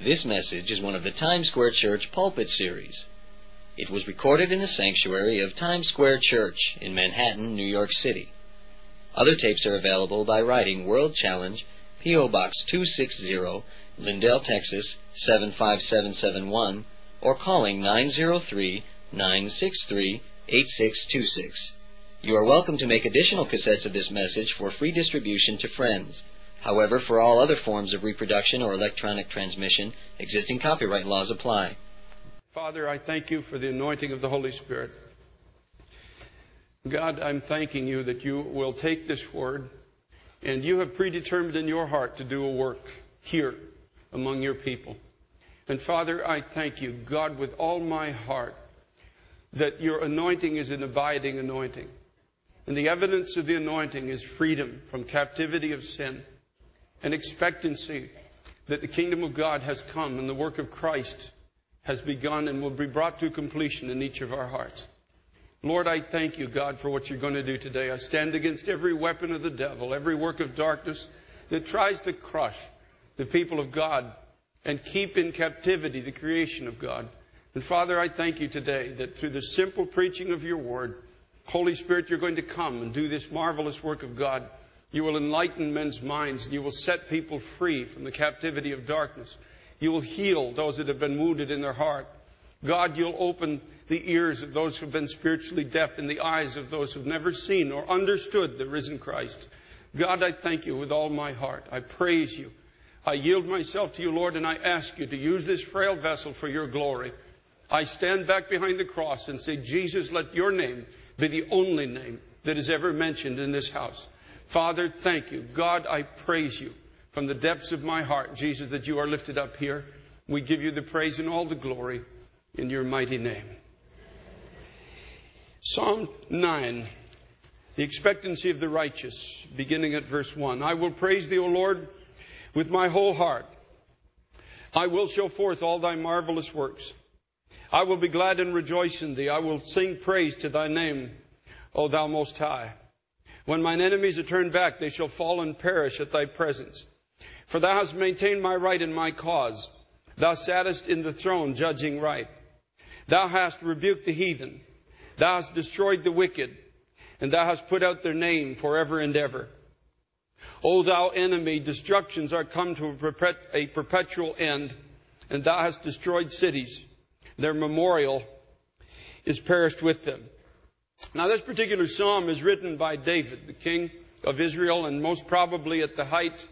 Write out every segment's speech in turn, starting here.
This message is one of the Times Square Church Pulpit Series. It was recorded in the sanctuary of Times Square Church in Manhattan, New York City. Other tapes are available by writing World Challenge, P.O. Box 260, Lindale, Texas 75771, or calling 903 963 8626. You are welcome to make additional cassettes of this message for free distribution to friends. However, for all other forms of reproduction or electronic transmission, existing copyright laws apply. Father, I thank you for the anointing of the Holy Spirit. God, I'm thanking you that you will take this word and you have predetermined in your heart to do a work here among your people. And Father, I thank you, God, with all my heart, that your anointing is an abiding anointing. And the evidence of the anointing is freedom from captivity of sin and expectancy that the kingdom of God has come and the work of Christ has begun and will be brought to completion in each of our hearts. Lord, I thank you, God, for what you're going to do today. I stand against every weapon of the devil, every work of darkness that tries to crush the people of God and keep in captivity the creation of God. And Father, I thank you today that through the simple preaching of your word, Holy Spirit, you're going to come and do this marvelous work of God. You will enlighten men's minds and you will set people free from the captivity of darkness. You will heal those that have been wounded in their heart. God, you'll open the ears of those who've been spiritually deaf and the eyes of those who've never seen or understood the risen Christ. God, I thank you with all my heart. I praise you. I yield myself to you, Lord, and I ask you to use this frail vessel for your glory. I stand back behind the cross and say, Jesus, let your name be the only name that is ever mentioned in this house. Father, thank you. God, I praise you from the depths of my heart, Jesus, that you are lifted up here. We give you the praise and all the glory in your mighty name. Psalm 9, the expectancy of the righteous, beginning at verse 1. I will praise thee, O Lord, with my whole heart. I will show forth all thy marvelous works. I will be glad and rejoice in thee. I will sing praise to thy name, O thou most high. When mine enemies are turned back, they shall fall and perish at thy presence. For thou hast maintained my right in my cause. Thou sattest in the throne, judging right. Thou hast rebuked the heathen. Thou hast destroyed the wicked, and thou hast put out their name forever and ever. O thou enemy, destructions are come to a perpetual end, and thou hast destroyed cities. Their memorial is perished with them. Now, this particular psalm is written by David, the king of Israel, and most probably at the height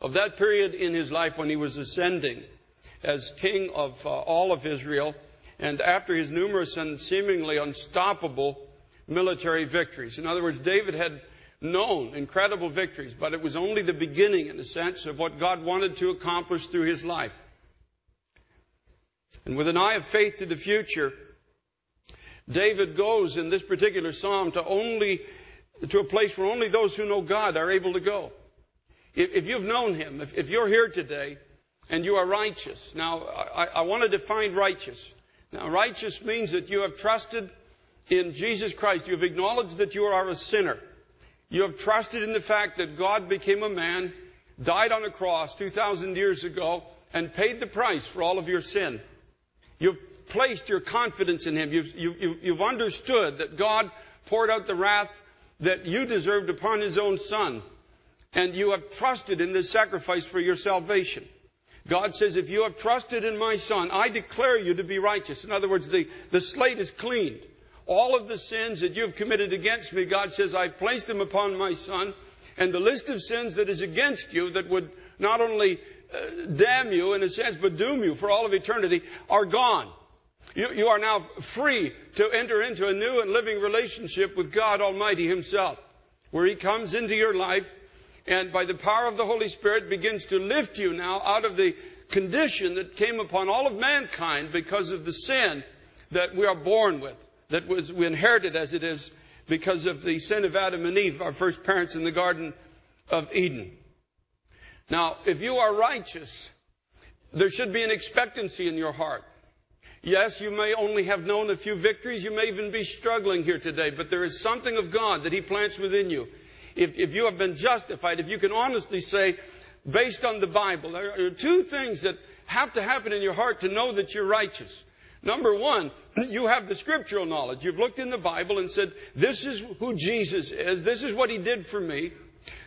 of that period in his life when he was ascending as king of uh, all of Israel, and after his numerous and seemingly unstoppable military victories. In other words, David had known incredible victories, but it was only the beginning, in a sense, of what God wanted to accomplish through his life. And with an eye of faith to the future, David goes in this particular psalm to only to a place where only those who know God are able to go. If, if you've known Him, if, if, you're here today and you are righteous, now I, I want to define righteous. Now, righteous means that you have trusted in Jesus Christ. You have acknowledged that you are a sinner. You have trusted in the fact that God became a man, died on a cross 2,000 years ago, and paid the price for all of your sin. You've placed your confidence in Him. You've, you, you've understood that God poured out the wrath that you deserved upon His own Son. And you have trusted in this sacrifice for your salvation. God says, if you have trusted in my Son, I declare you to be righteous. In other words, the, the slate is cleaned. All of the sins that you have committed against me, God says, I've placed them upon my Son. And the list of sins that is against you that would not only uh, damn you in a sense, but doom you for all of eternity are gone. You, you are now free to enter into a new and living relationship with God Almighty Himself, where He comes into your life and by the power of the Holy Spirit begins to lift you now out of the condition that came upon all of mankind because of the sin that we are born with, that was we inherited as it is because of the sin of Adam and Eve, our first parents in the Garden of Eden. Now, if you are righteous, there should be an expectancy in your heart. Yes, you may only have known a few victories. You may even be struggling here today, but there is something of God that He plants within you. If, if you have been justified, if you can honestly say, based on the Bible. There are two things that have to happen in your heart to know that you're righteous. Number one, you have the scriptural knowledge. You've looked in the Bible and said, this is who Jesus is. This is what he did for me.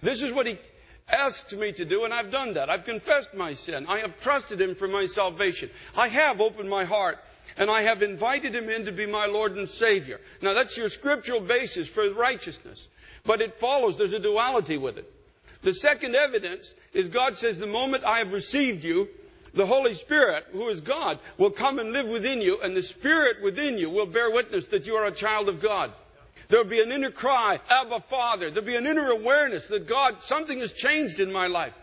This is what he asked me to do, and I've done that. I've confessed my sin. I have trusted him for my salvation. I have opened my heart and I have invited him in to be my Lord and Savior. Now that's your scriptural basis for righteousness. But it follows, there's a duality with it. The second evidence is God says, the moment I have received you, the Holy Spirit, who is God, will come and live within you, and the Spirit within you will bear witness that you are a child of God. There'll be an inner cry, Abba Father. There'll be an inner awareness that God, something has changed in my life.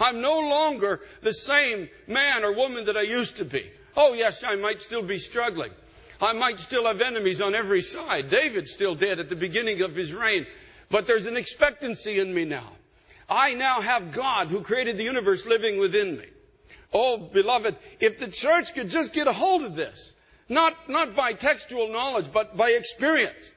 I'm no longer the same man or woman that I used to be. Oh yes, I might still be struggling. I might still have enemies on every side. David still did at the beginning of his reign. But there's an expectancy in me now. I now have God who created the universe living within me. Oh, beloved, if the church could just get a hold of this, not, not by textual knowledge, but by experience.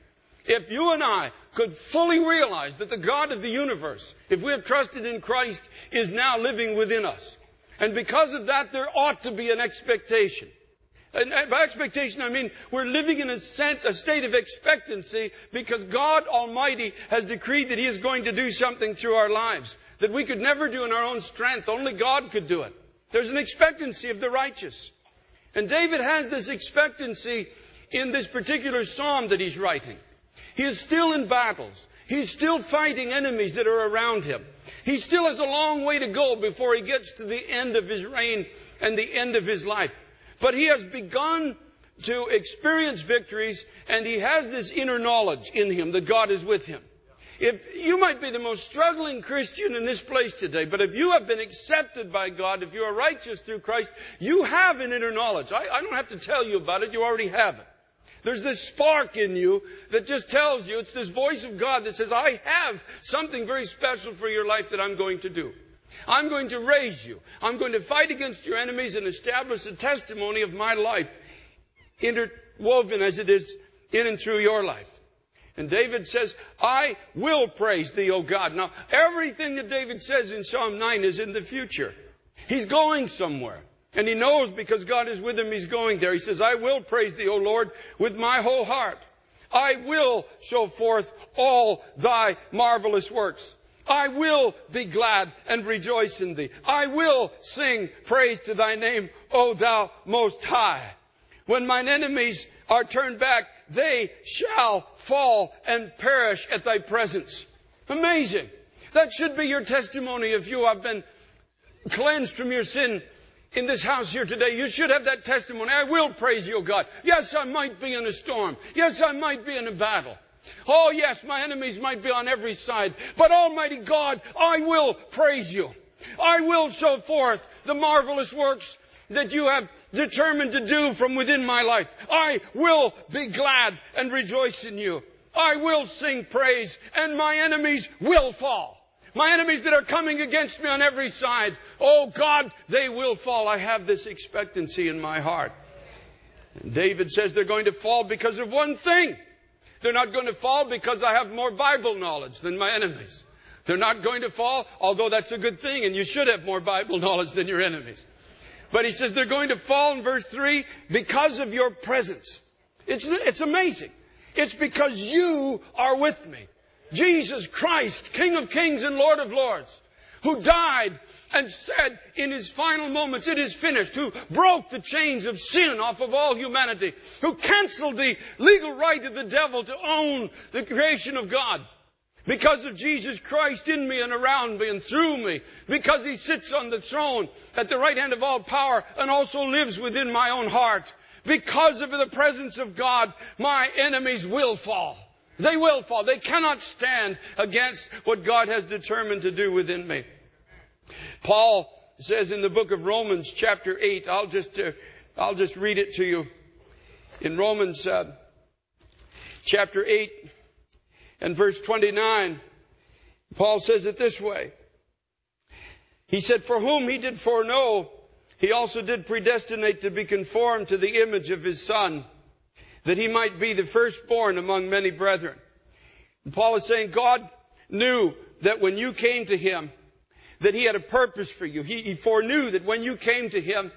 If you and I could fully realize that the God of the universe, if we have trusted in Christ, is now living within us, and because of that, there ought to be an expectation. And by expectation, I mean we're living in a sense, a state of expectancy because God Almighty has decreed that He is going to do something through our lives that we could never do in our own strength. Only God could do it. There's an expectancy of the righteous. And David has this expectancy in this particular psalm that he's writing. He is still in battles. He's still fighting enemies that are around him. He still has a long way to go before he gets to the end of his reign and the end of his life. But he has begun to experience victories and he has this inner knowledge in him that God is with him. If you might be the most struggling Christian in this place today, but if you have been accepted by God, if you are righteous through Christ, you have an inner knowledge. I, I don't have to tell you about it, you already have it. There's this spark in you that just tells you, it's this voice of God that says, I have something very special for your life that I'm going to do. I'm going to raise you. I'm going to fight against your enemies and establish a testimony of my life, interwoven as it is in and through your life. And David says, I will praise thee, O God. Now, everything that David says in Psalm 9 is in the future. He's going somewhere. And he knows because God is with him, he's going there. He says, I will praise thee, O Lord, with my whole heart. I will show forth all thy marvelous works. I will be glad and rejoice in thee. I will sing praise to thy name, O thou most high. When mine enemies are turned back, they shall fall and perish at thy presence. Amazing. That should be your testimony if you have been cleansed from your sin in this house here today, you should have that testimony. I will praise you, God. Yes, I might be in a storm. Yes, I might be in a battle. Oh yes, my enemies might be on every side. But Almighty God, I will praise you. I will show forth the marvelous works that you have determined to do from within my life. I will be glad and rejoice in you. I will sing praise and my enemies will fall. My enemies that are coming against me on every side. Oh God, they will fall. I have this expectancy in my heart. And David says they're going to fall because of one thing. They're not going to fall because I have more Bible knowledge than my enemies. They're not going to fall, although that's a good thing, and you should have more Bible knowledge than your enemies. But he says they're going to fall in verse 3 because of your presence. It's, it's amazing. It's because you are with me. Jesus Christ, King of kings and Lord of lords, who died and said in his final moments, it is finished, who broke the chains of sin off of all humanity, who canceled the legal right of the devil to own the creation of God. Because of Jesus Christ in me and around me and through me, because he sits on the throne at the right hand of all power and also lives within my own heart. Because of the presence of God, my enemies will fall. They will fall. They cannot stand against what God has determined to do within me. Paul says in the book of Romans chapter 8, I'll just, uh, I'll just read it to you. In Romans uh, chapter 8 and verse 29, Paul says it this way. He said, for whom he did foreknow, he also did predestinate to be conformed to the image of his son that he might be the firstborn among many brethren. And Paul is saying God knew that when you came to him, that He had a purpose for you. He, he foreknew that when you came to Him,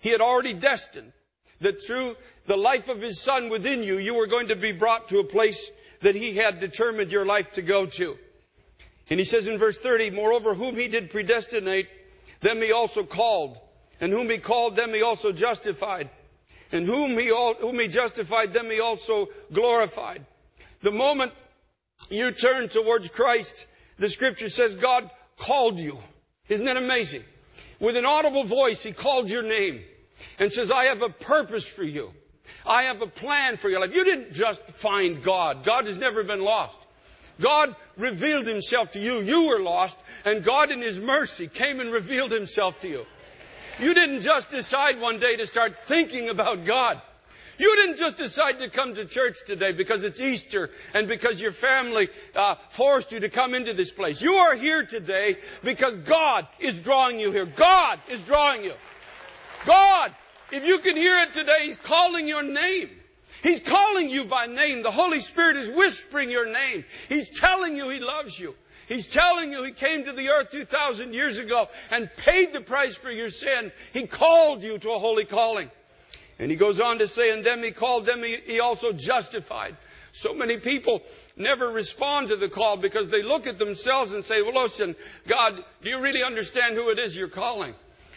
He had already destined that through the life of His Son within you, you were going to be brought to a place that He had determined your life to go to. And He says in verse 30, Moreover, whom He did predestinate, them He also called. And whom He called, them He also justified. And whom He, whom he justified, them He also glorified. The moment you turn towards Christ, the scripture says God called you. Isn't that amazing? With an audible voice, He called your name and says, I have a purpose for you. I have a plan for your life. You didn't just find God. God has never been lost. God revealed Himself to you. You were lost, and God in His mercy came and revealed Himself to you. You didn't just decide one day to start thinking about God. You didn't just decide to come to church today because it's Easter and because your family uh, forced you to come into this place. You are here today because God is drawing you here. God is drawing you. God, if you can hear it today, He's calling your name. He's calling you by name. The Holy Spirit is whispering your name. He's telling you He loves you. He's telling you He came to the earth 2,000 years ago and paid the price for your sin. He called you to a holy calling. And he goes on to say, and them he called, them he, he also justified. So many people never respond to the call because they look at themselves and say, well, listen, God, do you really understand who it is you're calling?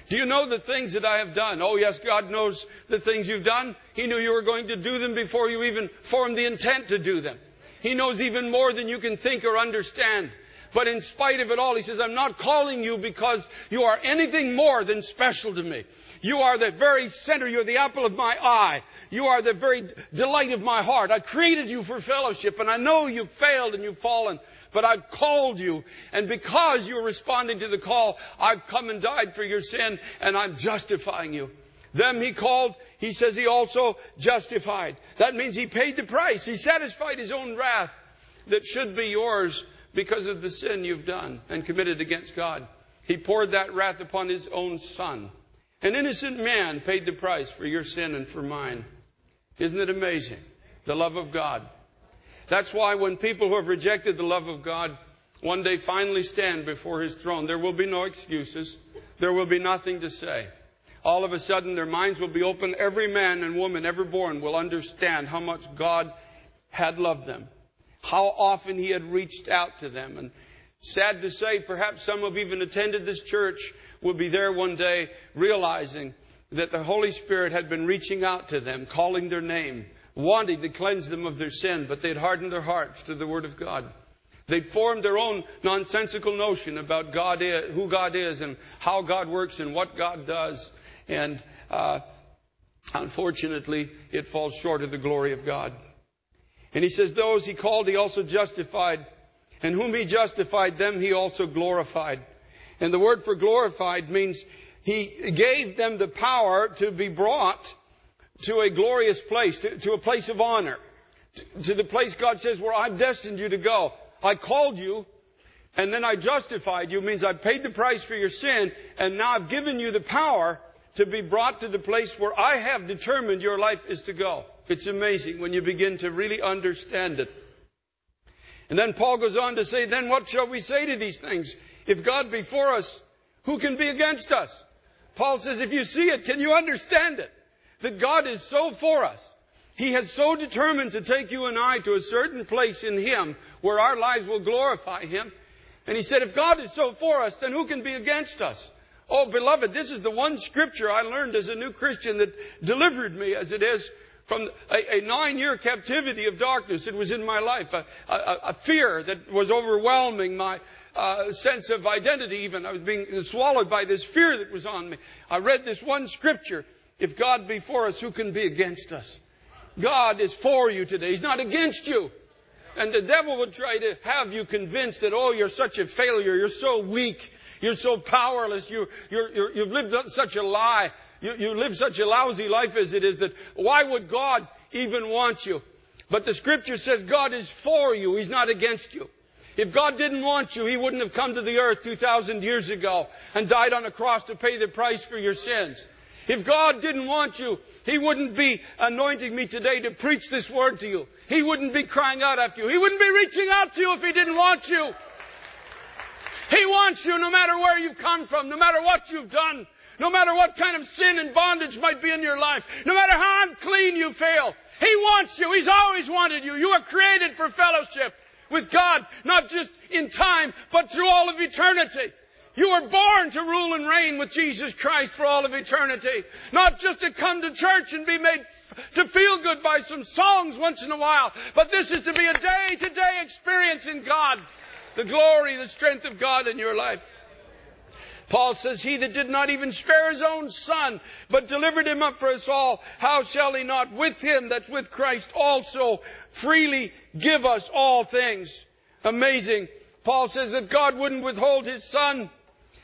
Do you know the things that I have done? Oh yes, God knows the things you've done. He knew you were going to do them before you even formed the intent to do them. He knows even more than you can think or understand. But in spite of it all, He says, I'm not calling you because you are anything more than special to me. You are the very center. You're the apple of my eye. You are the very delight of my heart. I created you for fellowship and I know you've failed and you've fallen, but I've called you. And because you're responding to the call, I've come and died for your sin and I'm justifying you. Them he called, he says he also justified. That means he paid the price. He satisfied his own wrath that should be yours because of the sin you've done and committed against God. He poured that wrath upon his own son. An innocent man paid the price for your sin and for mine. Isn't it amazing? The love of God. That's why when people who have rejected the love of God one day finally stand before His throne, there will be no excuses. There will be nothing to say. All of a sudden, their minds will be open. Every man and woman ever born will understand how much God had loved them, how often He had reached out to them. And sad to say, perhaps some have even attended this church will be there one day realizing that the Holy Spirit had been reaching out to them, calling their name, wanting to cleanse them of their sin, but they'd hardened their hearts to the Word of God. They'd formed their own nonsensical notion about God is, who God is and how God works and what God does. And uh, unfortunately, it falls short of the glory of God. And he says, those he called, he also justified. And whom he justified, them he also glorified. And the word for glorified means he gave them the power to be brought to a glorious place, to, to a place of honor, to, to the place God says where I've destined you to go. I called you and then I justified you means I paid the price for your sin and now I've given you the power to be brought to the place where I have determined your life is to go. It's amazing when you begin to really understand it. And then Paul goes on to say, then what shall we say to these things? If God be for us, who can be against us? Paul says, if you see it, can you understand it? That God is so for us. He has so determined to take you and I to a certain place in Him where our lives will glorify Him. And he said, if God is so for us, then who can be against us? Oh, beloved, this is the one scripture I learned as a new Christian that delivered me as it is from a, a nine-year captivity of darkness. It was in my life, a, a, a fear that was overwhelming my, uh, sense of identity even. I was being swallowed by this fear that was on me. I read this one scripture. If God be for us, who can be against us? God is for you today. He's not against you. And the devil will try to have you convinced that, oh, you're such a failure. You're so weak. You're so powerless. You, you have lived such a lie. You, you live such a lousy life as it is that why would God even want you? But the scripture says God is for you. He's not against you. If God didn't want you, He wouldn't have come to the earth 2,000 years ago and died on a cross to pay the price for your sins. If God didn't want you, He wouldn't be anointing me today to preach this word to you. He wouldn't be crying out after you. He wouldn't be reaching out to you if He didn't want you. He wants you no matter where you've come from, no matter what you've done, no matter what kind of sin and bondage might be in your life, no matter how unclean you feel. He wants you. He's always wanted you. You are created for fellowship with God, not just in time, but through all of eternity. You were born to rule and reign with Jesus Christ for all of eternity. Not just to come to church and be made to feel good by some songs once in a while, but this is to be a day to day experience in God. The glory, the strength of God in your life. Paul says, He that did not even spare his own son, but delivered him up for us all, how shall he not with him, that's with Christ, also freely give us all things? Amazing. Paul says that God wouldn't withhold his son.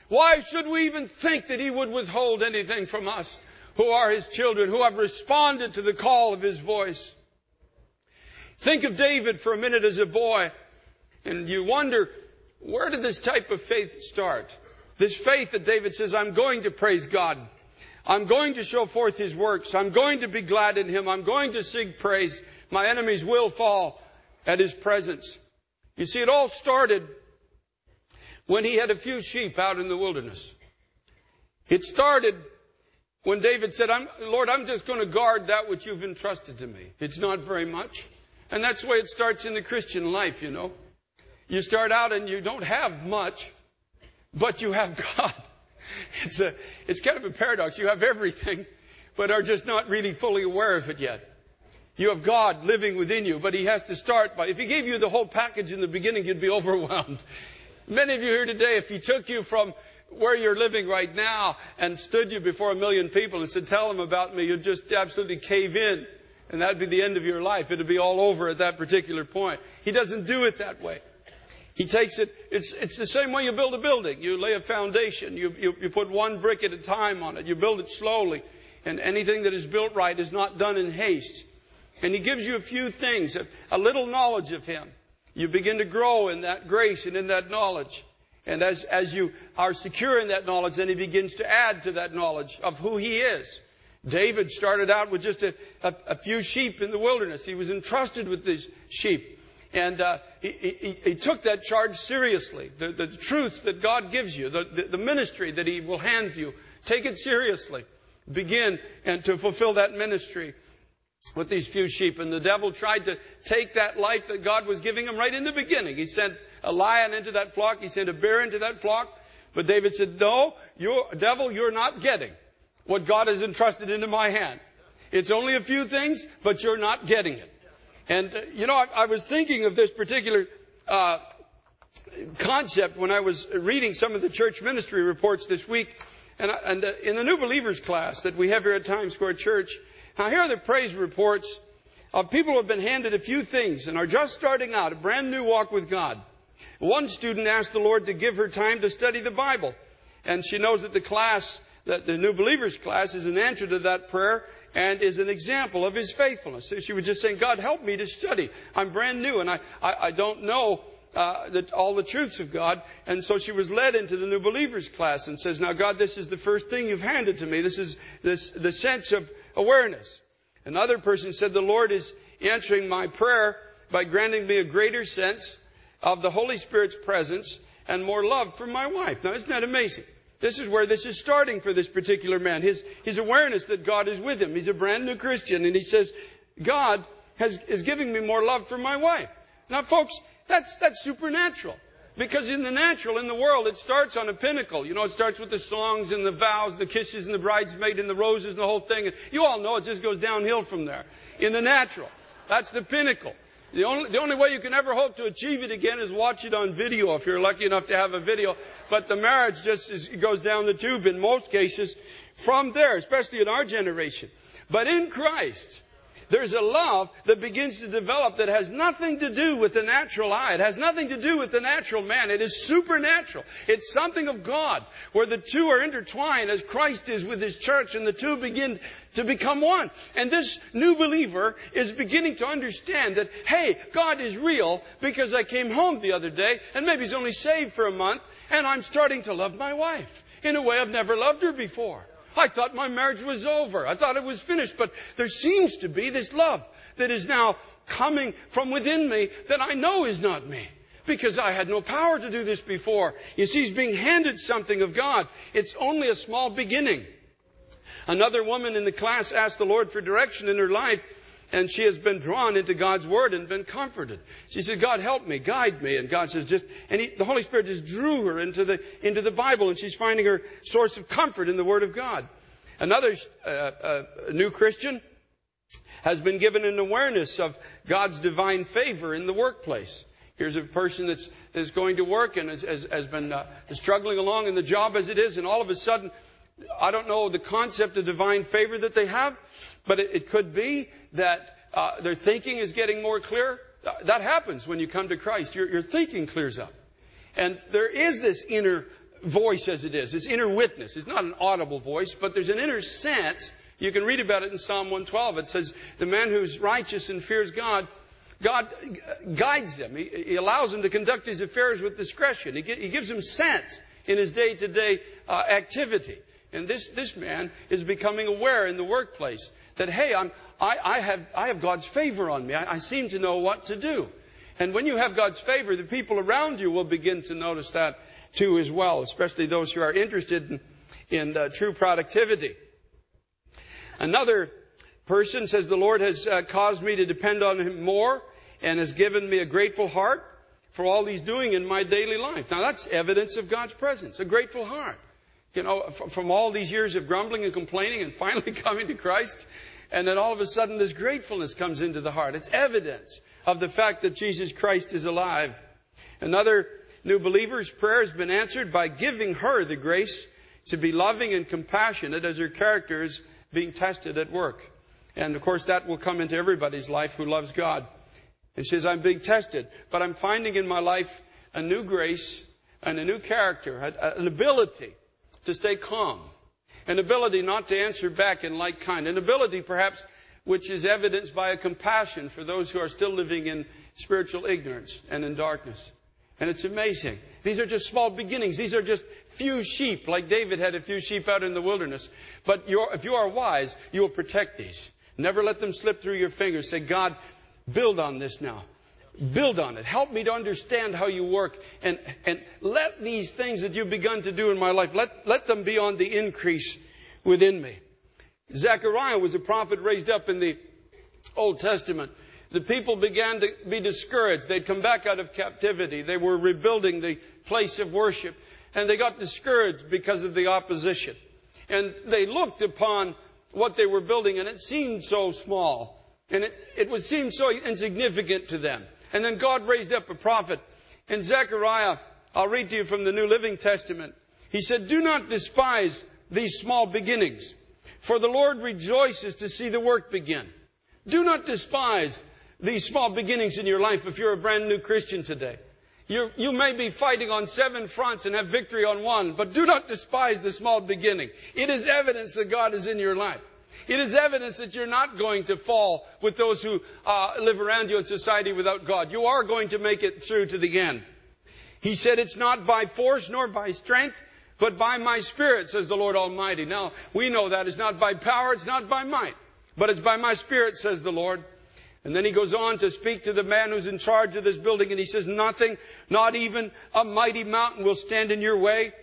Why should we even think that he would withhold anything from us who are his children, who have responded to the call of his voice? Think of David for a minute as a boy, and you wonder, where did this type of faith start? This faith that David says, I'm going to praise God. I'm going to show forth His works. I'm going to be glad in Him. I'm going to sing praise. My enemies will fall at His presence. You see, it all started when he had a few sheep out in the wilderness. It started when David said, I'm, Lord, I'm just going to guard that which you've entrusted to me. It's not very much. And that's the way it starts in the Christian life, you know. You start out and you don't have much, but you have God. It's a, it's kind of a paradox. You have everything, but are just not really fully aware of it yet. You have God living within you, but He has to start by, if He gave you the whole package in the beginning, you'd be overwhelmed. Many of you here today, if He took you from where you're living right now and stood you before a million people and said, tell them about me, you'd just absolutely cave in. And that'd be the end of your life. It'd be all over at that particular point. He doesn't do it that way. He takes it, it's, it's the same way you build a building. You lay a foundation. You, you, you put one brick at a time on it. You build it slowly. And anything that is built right is not done in haste. And He gives you a few things, a, a little knowledge of Him. You begin to grow in that grace and in that knowledge. And as, as you are secure in that knowledge, then He begins to add to that knowledge of who He is. David started out with just a, a, a few sheep in the wilderness. He was entrusted with these sheep. And uh, he, he, he, took that charge seriously. The, the truth that God gives you, the, the, the, ministry that He will hand you, take it seriously. Begin and to fulfill that ministry with these few sheep. And the devil tried to take that life that God was giving him right in the beginning. He sent a lion into that flock. He sent a bear into that flock. But David said, no, you devil, you're not getting what God has entrusted into my hand. It's only a few things, but you're not getting it. And, uh, you know, I, I, was thinking of this particular uh, concept when I was reading some of the church ministry reports this week. And, and uh, in the new believers class that we have here at Times Square Church, now here are the praise reports of people who have been handed a few things and are just starting out, a brand new walk with God. One student asked the Lord to give her time to study the Bible. And she knows that the class, that the new believers class is an answer to that prayer and is an example of his faithfulness. She was just saying, God, help me to study. I'm brand new and I, I, I don't know uh, the, all the truths of God. And so she was led into the new believers class and says, now God, this is the first thing you've handed to me. This is this, the sense of awareness. Another person said, the Lord is answering my prayer by granting me a greater sense of the Holy Spirit's presence and more love for my wife. Now, isn't that amazing? This is where this is starting for this particular man. His, his awareness that God is with him. He's a brand new Christian and he says, God has, is giving me more love for my wife. Now folks, that's, that's supernatural. Because in the natural, in the world, it starts on a pinnacle. You know, it starts with the songs and the vows, the kisses and the bridesmaid and the roses and the whole thing. And you all know it just goes downhill from there. In the natural. That's the pinnacle. The only, the only way you can ever hope to achieve it again is watch it on video if you're lucky enough to have a video. But the marriage just is, goes down the tube in most cases from there, especially in our generation. But in Christ, there's a love that begins to develop that has nothing to do with the natural eye. It has nothing to do with the natural man. It is supernatural. It's something of God where the two are intertwined as Christ is with His church and the two begin to become one. And this new believer is beginning to understand that, hey, God is real because I came home the other day and maybe He's only saved for a month and I'm starting to love my wife in a way I've never loved her before. I thought my marriage was over. I thought it was finished. But there seems to be this love that is now coming from within me that I know is not me. Because I had no power to do this before. You see, he's being handed something of God. It's only a small beginning. Another woman in the class asked the Lord for direction in her life, and she has been drawn into God's Word and been comforted. She said, God help me, guide me. And God says just, and he, the Holy Spirit just drew her into the, into the Bible, and she's finding her source of comfort in the Word of God. Another uh, uh, new Christian has been given an awareness of God's divine favor in the workplace. Here's a person that's, that's going to work and has, has, has been uh, struggling along in the job as it is, and all of a sudden, I don't know the concept of divine favor that they have, but it, it could be that uh, their thinking is getting more clear. Uh, that happens when you come to Christ. Your, your thinking clears up. And there is this inner voice as it is, this inner witness. It's not an audible voice, but there's an inner sense. You can read about it in Psalm 112. It says, the man who's righteous and fears God God guides him. He, he, allows him to conduct his affairs with discretion. He, he gives him sense in his day-to-day uh, activity. And this, this man is becoming aware in the workplace that, hey, I, I, have, I have God's favor on me. I, I seem to know what to do. And when you have God's favor, the people around you will begin to notice that too as well, especially those who are interested in, in uh, true productivity. Another person says, The Lord has uh, caused me to depend on Him more and has given me a grateful heart for all He's doing in my daily life. Now that's evidence of God's presence, a grateful heart. You know, from all these years of grumbling and complaining and finally coming to Christ, and then all of a sudden this gratefulness comes into the heart. It's evidence of the fact that Jesus Christ is alive. Another new believer's prayer has been answered by giving her the grace to be loving and compassionate as her character is being tested at work. And of course that will come into everybody's life who loves God. And she says, I'm being tested, but I'm finding in my life a new grace and a new character, an ability to stay calm, an ability not to answer back in like kind, an ability perhaps which is evidenced by a compassion for those who are still living in spiritual ignorance and in darkness. And it's amazing. These are just small beginnings. These are just few sheep, like David had a few sheep out in the wilderness. But if you are wise, you will protect these. Never let them slip through your fingers. Say, God, build on this now. Build on it. Help me to understand how you work and, and let these things that you've begun to do in my life, let, let them be on the increase within me. Zechariah was a prophet raised up in the Old Testament. The people began to be discouraged. They'd come back out of captivity. They were rebuilding the place of worship. And they got discouraged because of the opposition. And they looked upon what they were building and it seemed so small. And it, it would seem so insignificant to them. And then God raised up a prophet. And Zechariah, I'll read to you from the New Living Testament. He said, Do not despise these small beginnings, for the Lord rejoices to see the work begin. Do not despise these small beginnings in your life if you're a brand new Christian today. You, you may be fighting on seven fronts and have victory on one, but do not despise the small beginning. It is evidence that God is in your life. It is evidence that you're not going to fall with those who uh, live around you in society without God. You are going to make it through to the end. He said, It's not by force nor by strength, but by my spirit, says the Lord Almighty. Now, we know that it's not by power, it's not by might, but it's by my spirit, says the Lord. And then he goes on to speak to the man who's in charge of this building, and he says, Nothing, not even a mighty mountain will stand in your way.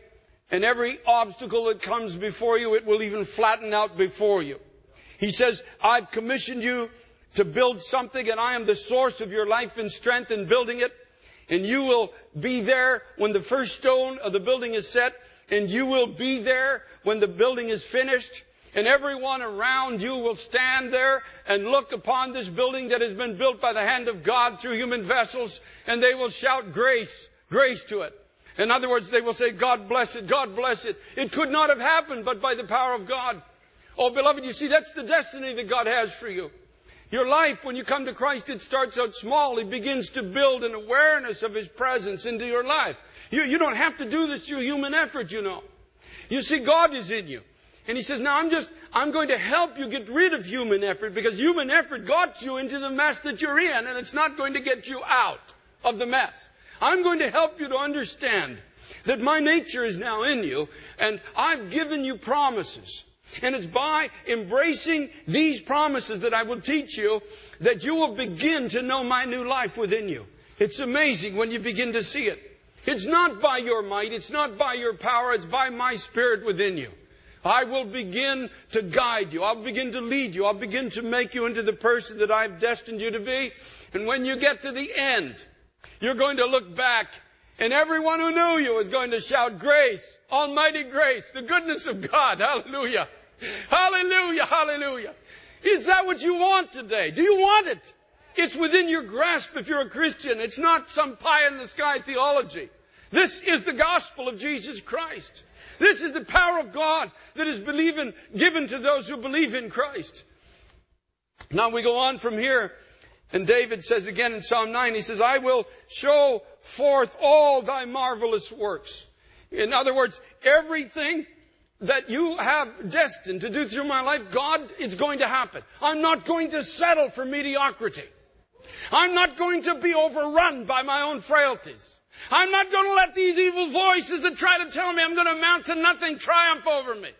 And every obstacle that comes before you, it will even flatten out before you. He says, I've commissioned you to build something and I am the source of your life and strength in building it. And you will be there when the first stone of the building is set and you will be there when the building is finished. And everyone around you will stand there and look upon this building that has been built by the hand of God through human vessels and they will shout grace, grace to it. In other words, they will say, God bless it, God bless it. It could not have happened but by the power of God. Oh, beloved, you see, that's the destiny that God has for you. Your life, when you come to Christ, it starts out small. He begins to build an awareness of His presence into your life. You, you don't have to do this through human effort, you know. You see, God is in you. And He says, now I'm just, I'm going to help you get rid of human effort because human effort got you into the mess that you're in and it's not going to get you out of the mess. I'm going to help you to understand that my nature is now in you and I've given you promises. And it's by embracing these promises that I will teach you that you will begin to know my new life within you. It's amazing when you begin to see it. It's not by your might, it's not by your power, it's by my spirit within you. I will begin to guide you. I'll begin to lead you. I'll begin to make you into the person that I've destined you to be. And when you get to the end, you're going to look back and everyone who knew you is going to shout grace, almighty grace, the goodness of God. Hallelujah. Hallelujah. Hallelujah. Is that what you want today? Do you want it? It's within your grasp if you're a Christian. It's not some pie in the sky theology. This is the gospel of Jesus Christ. This is the power of God that is believing, given to those who believe in Christ. Now we go on from here, and David says again in Psalm 9, he says, I will show forth all thy marvelous works. In other words, everything that you have destined to do through my life, God, it's going to happen. I'm not going to settle for mediocrity. I'm not going to be overrun by my own frailties. I'm not going to let these evil voices that try to tell me I'm going to amount to nothing triumph over me.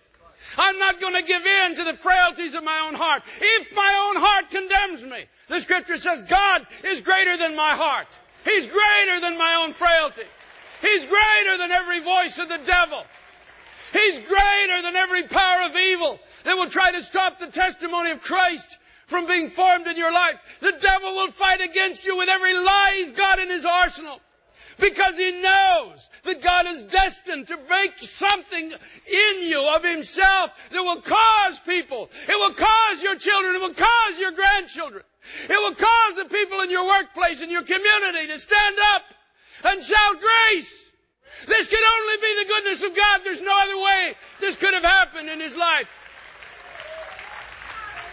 I'm not going to give in to the frailties of my own heart. If my own heart condemns me, the scripture says God is greater than my heart. He's greater than my own frailty. He's greater than every voice of the devil. He's greater than every power of evil that will try to stop the testimony of Christ from being formed in your life. The devil will fight against you with every lie he's got in his arsenal. Because he knows that God is destined to break something in you of himself that will cause people, it will cause your children, it will cause your grandchildren, it will cause the people in your workplace, in your community to stand up and shout grace. This can only be the goodness of God. There's no other way this could have happened in his life.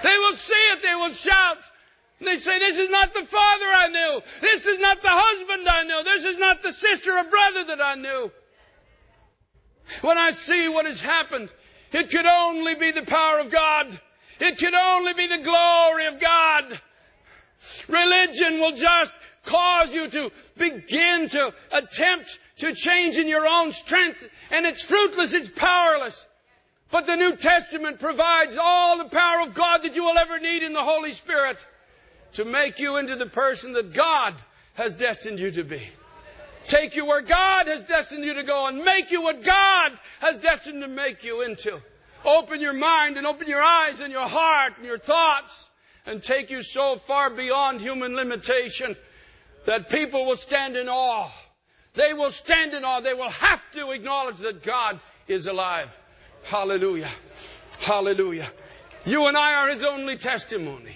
They will see it. They will shout. They say, this is not the father I knew. This is not the husband I knew. This is not the sister or brother that I knew. When I see what has happened, it could only be the power of God. It could only be the glory of God. Religion will just cause you to begin to attempt to change in your own strength, and it's fruitless, it's powerless. But the New Testament provides all the power of God that you will ever need in the Holy Spirit to make you into the person that God has destined you to be. Take you where God has destined you to go and make you what God has destined to make you into. Open your mind and open your eyes and your heart and your thoughts and take you so far beyond human limitation that people will stand in awe. They will stand in awe. They will have to acknowledge that God is alive. Hallelujah. Hallelujah. You and I are His only testimony.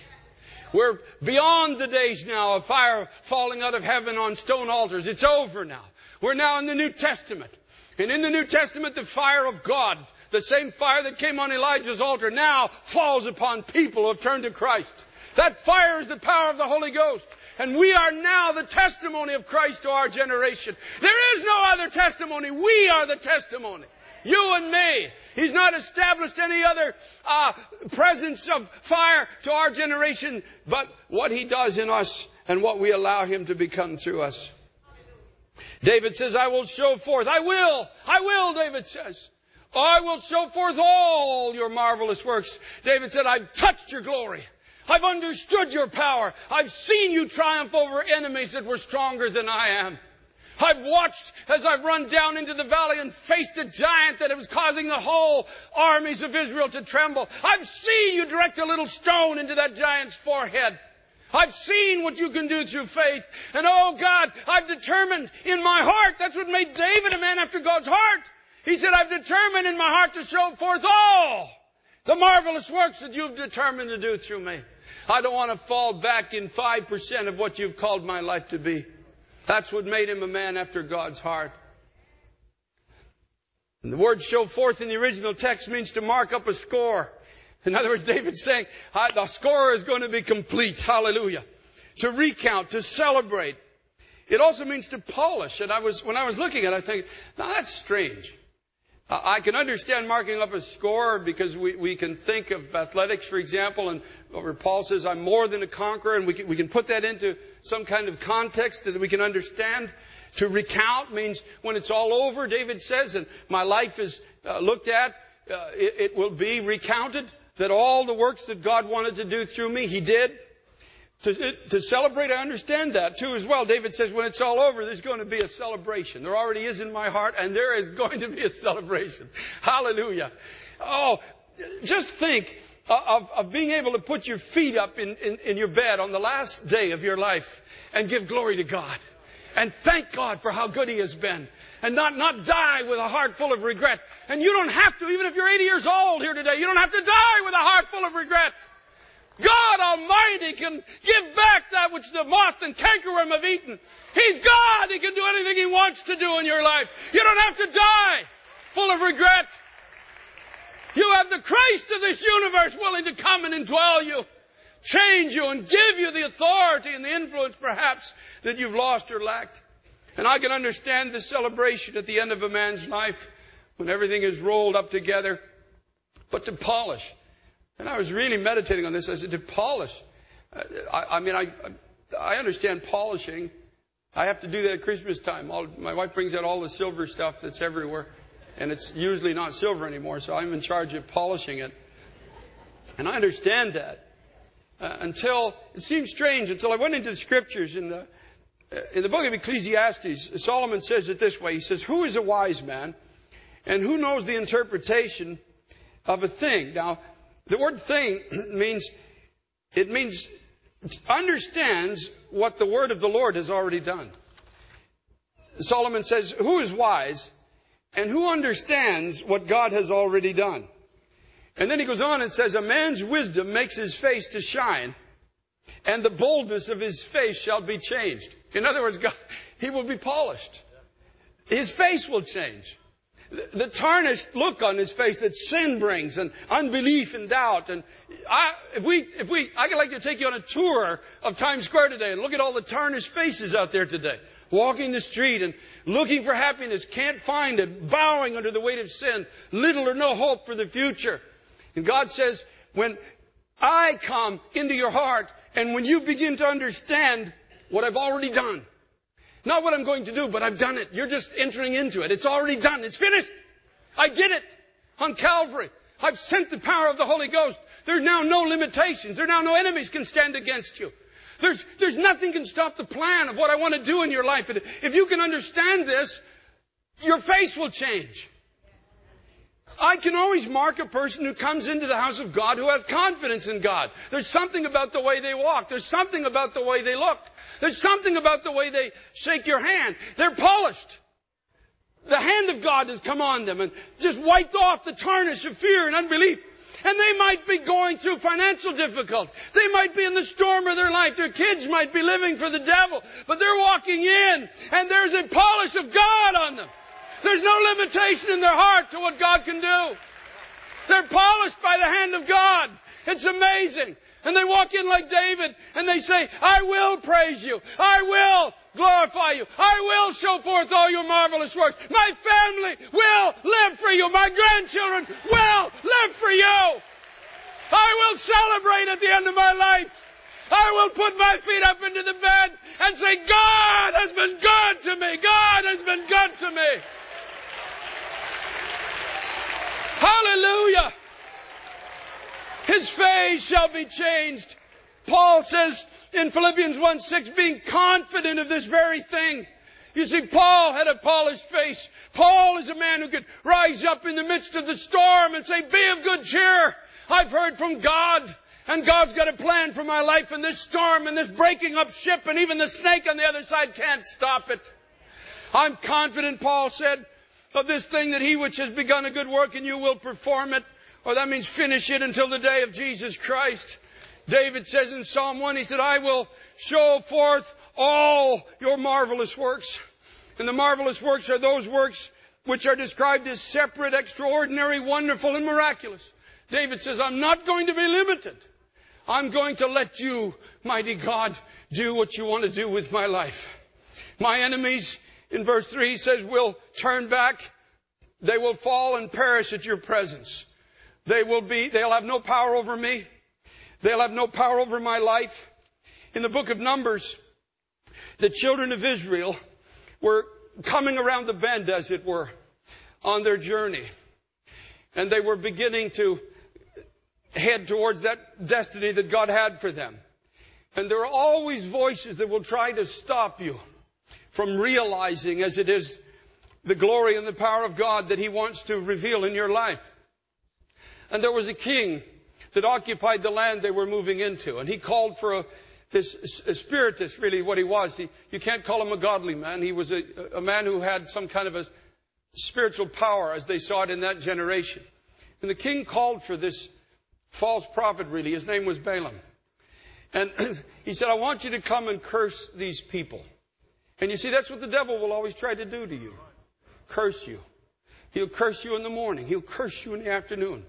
We're beyond the days now of fire falling out of heaven on stone altars. It's over now. We're now in the New Testament. And in the New Testament, the fire of God, the same fire that came on Elijah's altar, now falls upon people who have turned to Christ. That fire is the power of the Holy Ghost. And we are now the testimony of Christ to our generation. There is no other testimony. We are the testimony. You and me. He's not established any other uh, presence of fire to our generation, but what He does in us and what we allow Him to become through us. David says, I will show forth. I will. I will, David says. I will show forth all your marvelous works. David said, I've touched your glory. I've understood your power. I've seen you triumph over enemies that were stronger than I am. I've watched as I've run down into the valley and faced a giant that was causing the whole armies of Israel to tremble. I've seen you direct a little stone into that giant's forehead. I've seen what you can do through faith. And oh God, I've determined in my heart, that's what made David a man after God's heart. He said, I've determined in my heart to show forth all the marvelous works that you've determined to do through me. I don't want to fall back in 5% of what you've called my life to be. That's what made him a man after God's heart. And the word show forth in the original text means to mark up a score. In other words, David's saying, the score is going to be complete. Hallelujah. To recount, to celebrate. It also means to polish. And I was, when I was looking at it, I think, now that's strange. I can understand marking up a score because we, we can think of athletics, for example, and where Paul says, I'm more than a conqueror, and we can, we can put that into some kind of context that we can understand. To recount means when it's all over, David says, and my life is uh, looked at, uh, it, it will be recounted that all the works that God wanted to do through me, He did. To, to celebrate, I understand that too as well. David says, when it's all over, there's going to be a celebration. There already is in my heart, and there is going to be a celebration. Hallelujah. Oh, just think of, of being able to put your feet up in, in, in your bed on the last day of your life and give glory to God. And thank God for how good He has been. And not, not die with a heart full of regret. And you don't have to, even if you're 80 years old here today, you don't have to die with a heart full of regret. God Almighty can give back that which the moth and cankerworm have eaten. He's God. He can do anything He wants to do in your life. You don't have to die full of regret. You have the Christ of this universe willing to come and indwell you, change you, and give you the authority and the influence perhaps that you've lost or lacked. And I can understand the celebration at the end of a man's life when everything is rolled up together. But to polish, and I was really meditating on this. I said, to polish. I, I mean, I, I understand polishing. I have to do that at Christmas time. All, my wife brings out all the silver stuff that's everywhere. And it's usually not silver anymore, so I'm in charge of polishing it. And I understand that. Uh, until, it seems strange, until I went into the scriptures in the, uh, in the book of Ecclesiastes, Solomon says it this way. He says, Who is a wise man? And who knows the interpretation of a thing? Now, the word thing means, it means understands what the word of the Lord has already done. Solomon says, who is wise and who understands what God has already done? And then he goes on and says, a man's wisdom makes his face to shine and the boldness of his face shall be changed. In other words, God, he will be polished. His face will change the tarnished look on his face that sin brings and unbelief and doubt. And I, if we, if we, I could like to take you on a tour of Times Square today and look at all the tarnished faces out there today. Walking the street and looking for happiness, can't find it, bowing under the weight of sin, little or no hope for the future. And God says, when I come into your heart and when you begin to understand what I've already done, not what I'm going to do, but I've done it. You're just entering into it. It's already done. It's finished. I did it on Calvary. I've sent the power of the Holy Ghost. There are now no limitations. There are now no enemies can stand against you. There's, there's nothing can stop the plan of what I want to do in your life. If you can understand this, your face will change. I can always mark a person who comes into the house of God who has confidence in God. There's something about the way they walk. There's something about the way they look. There's something about the way they shake your hand. They're polished. The hand of God has come on them and just wiped off the tarnish of fear and unbelief. And they might be going through financial difficulty. They might be in the storm of their life. Their kids might be living for the devil. But they're walking in and there's a polish of God on them. There's no limitation in their heart to what God can do. They're polished by the hand of God. It's amazing. And they walk in like David and they say, I will praise you. I will glorify you. I will show forth all your marvelous works. My family will live for you. My grandchildren will live for you. I will celebrate at the end of my life. I will put my feet up into the bed and say, God has been good to me. God has been good to me. Hallelujah. His face shall be changed. Paul says in Philippians 1 6, being confident of this very thing. You see, Paul had a polished face. Paul is a man who could rise up in the midst of the storm and say, be of good cheer. I've heard from God. And God's got a plan for my life and this storm and this breaking up ship and even the snake on the other side can't stop it. I'm confident, Paul said, of this thing that he which has begun a good work in you will perform it or that means finish it until the day of Jesus Christ. David says in Psalm 1, he said, I will show forth all your marvelous works. And the marvelous works are those works which are described as separate, extraordinary, wonderful, and miraculous. David says, I'm not going to be limited. I'm going to let you, mighty God, do what you want to do with my life. My enemies, in verse 3, he says, will turn back. They will fall and perish at your presence. They will be, they'll have no power over me. They'll have no power over my life. In the book of Numbers, the children of Israel were coming around the bend, as it were, on their journey. And they were beginning to head towards that destiny that God had for them. And there are always voices that will try to stop you from realizing as it is the glory and the power of God that He wants to reveal in your life. And there was a king that occupied the land they were moving into, and he called for a, this a spiritist, really what he was. He, you can't call him a godly man. He was a, a man who had some kind of a spiritual power as they saw it in that generation. And the king called for this false prophet, really. His name was Balaam. And he said, I want you to come and curse these people. And you see, that's what the devil will always try to do to you. Curse you. He'll curse you in the morning. He'll curse you in the afternoon.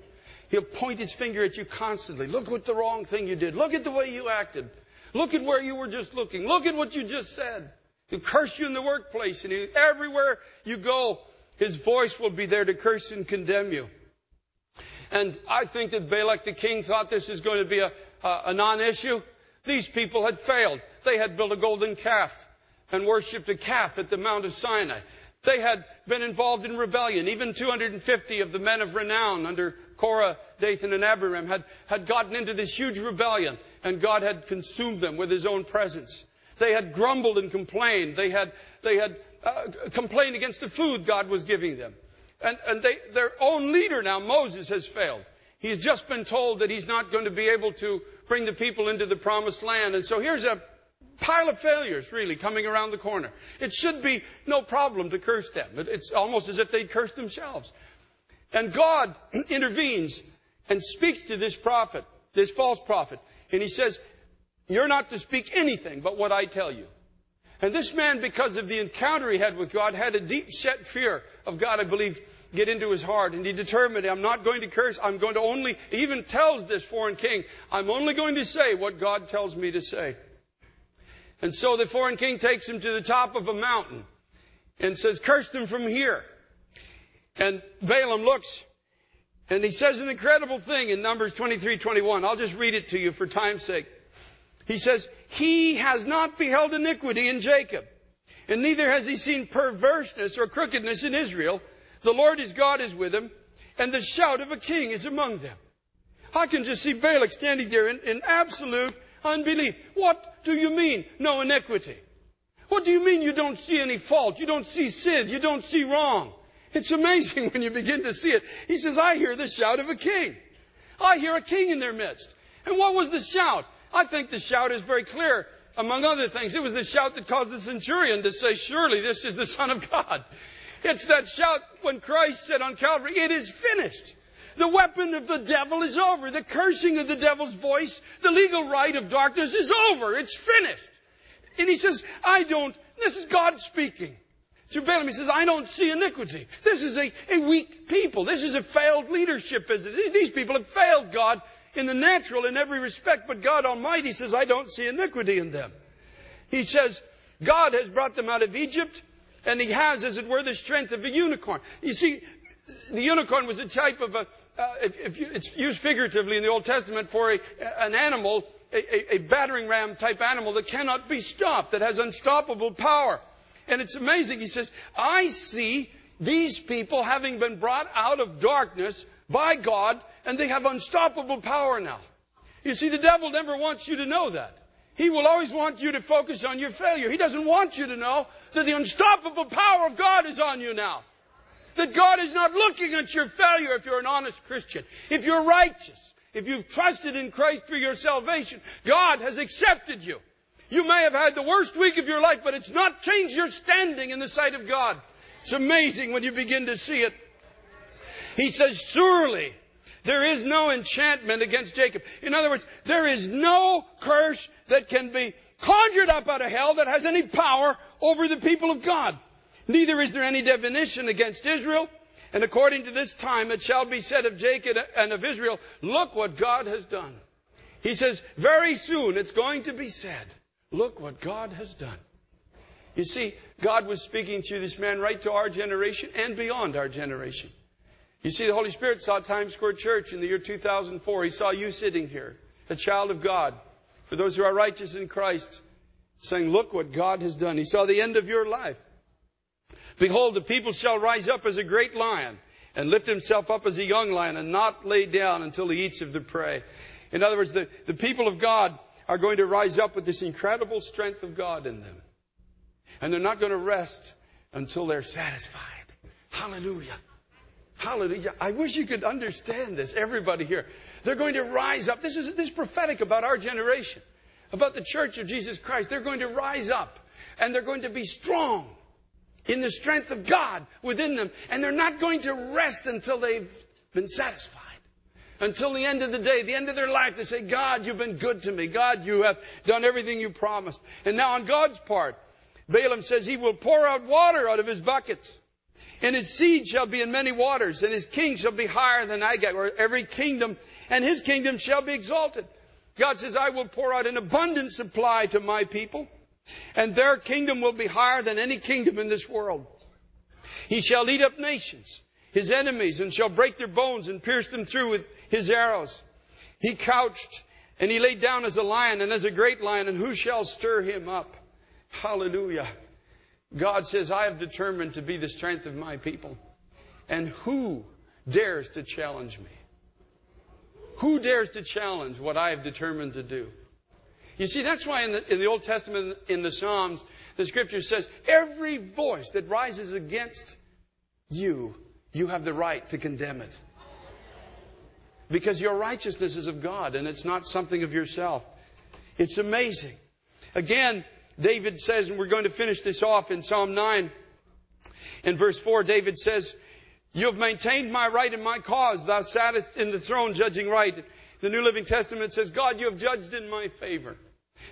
He'll point his finger at you constantly. Look what the wrong thing you did. Look at the way you acted. Look at where you were just looking. Look at what you just said. He'll curse you in the workplace and he, everywhere you go, his voice will be there to curse and condemn you. And I think that Balak the king thought this is going to be a, a, a non-issue. These people had failed. They had built a golden calf and worshipped a calf at the Mount of Sinai. They had been involved in rebellion. Even 250 of the men of renown under Korah, Dathan, and Abiram had, had gotten into this huge rebellion, and God had consumed them with His own presence. They had grumbled and complained. They had, they had uh, complained against the food God was giving them. And, and they, their own leader now, Moses, has failed. He has just been told that he's not going to be able to bring the people into the promised land. And so here's a pile of failures, really, coming around the corner. It should be no problem to curse them. It's almost as if they'd cursed themselves. And God intervenes and speaks to this prophet, this false prophet. And he says, You're not to speak anything but what I tell you. And this man, because of the encounter he had with God, had a deep set fear of God, I believe, get into his heart. And he determined, I'm not going to curse. I'm going to only, even tells this foreign king, I'm only going to say what God tells me to say. And so the foreign king takes him to the top of a mountain and says, curse them from here. And Balaam looks and he says an incredible thing in Numbers 23, 21. I'll just read it to you for time's sake. He says, He has not beheld iniquity in Jacob, and neither has he seen perverseness or crookedness in Israel. The Lord his God is with him, and the shout of a king is among them. I can just see Balak standing there in, in absolute unbelief. What do you mean, no iniquity? What do you mean you don't see any fault? You don't see sin? You don't see wrong? It's amazing when you begin to see it. He says, I hear the shout of a king. I hear a king in their midst. And what was the shout? I think the shout is very clear. Among other things, it was the shout that caused the centurion to say, surely this is the Son of God. It's that shout when Christ said on Calvary, it is finished. The weapon of the devil is over. The cursing of the devil's voice, the legal right of darkness is over. It's finished. And he says, I don't, this is God speaking. To Balaam, he says, I don't see iniquity. This is a, a weak people. This is a failed leadership. These people have failed God in the natural in every respect, but God Almighty says, I don't see iniquity in them. He says, God has brought them out of Egypt, and He has, as it were, the strength of a unicorn. You see, the unicorn was a type of a, uh, if, if you, it's used figuratively in the Old Testament for a, an animal, a, a battering ram type animal that cannot be stopped, that has unstoppable power. And it's amazing. He says, I see these people having been brought out of darkness by God and they have unstoppable power now. You see, the devil never wants you to know that. He will always want you to focus on your failure. He doesn't want you to know that the unstoppable power of God is on you now. That God is not looking at your failure if you're an honest Christian. If you're righteous. If you've trusted in Christ for your salvation. God has accepted you. You may have had the worst week of your life, but it's not changed your standing in the sight of God. It's amazing when you begin to see it. He says, surely there is no enchantment against Jacob. In other words, there is no curse that can be conjured up out of hell that has any power over the people of God. Neither is there any divination against Israel. And according to this time, it shall be said of Jacob and of Israel, look what God has done. He says, very soon it's going to be said, Look what God has done. You see, God was speaking through this man right to our generation and beyond our generation. You see, the Holy Spirit saw Times Square Church in the year 2004. He saw you sitting here, a child of God, for those who are righteous in Christ, saying, Look what God has done. He saw the end of your life. Behold, the people shall rise up as a great lion and lift himself up as a young lion and not lay down until he eats of the prey. In other words, the, the people of God are going to rise up with this incredible strength of God in them. And they're not going to rest until they're satisfied. Hallelujah. Hallelujah. I wish you could understand this, everybody here. They're going to rise up. This is, this is prophetic about our generation, about the church of Jesus Christ. They're going to rise up and they're going to be strong in the strength of God within them. And they're not going to rest until they've been satisfied. Until the end of the day, the end of their life, they say, God, you've been good to me. God, you have done everything you promised. And now on God's part, Balaam says he will pour out water out of his buckets. And his seed shall be in many waters, and his king shall be higher than Agag, or every kingdom, and his kingdom shall be exalted. God says, I will pour out an abundant supply to my people, and their kingdom will be higher than any kingdom in this world. He shall eat up nations, his enemies, and shall break their bones and pierce them through with his arrows. He couched, and he laid down as a lion and as a great lion, and who shall stir him up? Hallelujah. God says, I have determined to be the strength of my people. And who dares to challenge me? Who dares to challenge what I have determined to do? You see, that's why in the, in the Old Testament, in the Psalms, the scripture says, every voice that rises against you, you have the right to condemn it. Because your righteousness is of God and it's not something of yourself. It's amazing. Again, David says, and we're going to finish this off in Psalm 9. In verse 4, David says, You have maintained my right and my cause. Thou sattest in the throne judging right. The New Living Testament says, God, you have judged in my favor.